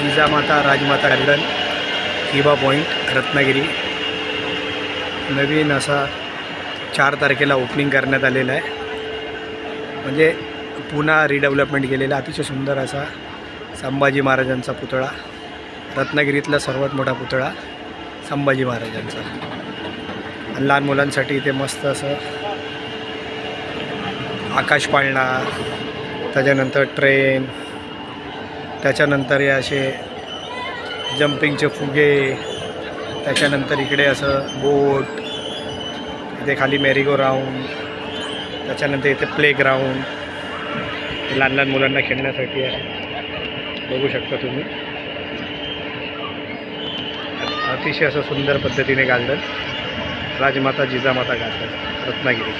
Jijamata Rajmata garden किबा point Ratnagiri. नवीन असा चार तारखेला ओपनिंग करण्यात आलेला आहे. म्हणजे पुन्हा रिडेव्हलपमेंट केलेला अतिशय सुंदर असा संभाजी महाराजांचा पुतळा. रत्नागिरीतला सर्वात मोठा पुतळा संभाजी महाराजांचा. आणि लहान मुलांसाठी इथे मस्त असं आकाश पाळणा त्याच्यानंतर ट्रेन त्याच्यानंतर हे असे जम्पिंगचे फुगे त्याच्यानंतर इकडे असं बोट इथे खाली मेरीगो राऊंड त्याच्यानंतर इथे प्लेग्राऊंड लहान लहान मुलांना खेळण्यासाठी आहे. बघू शकता तुम्ही. अतिशय असं सुंदर पद्धतीने गार्डन राजमाता जिजामाता गार्डन रत्नागिरी.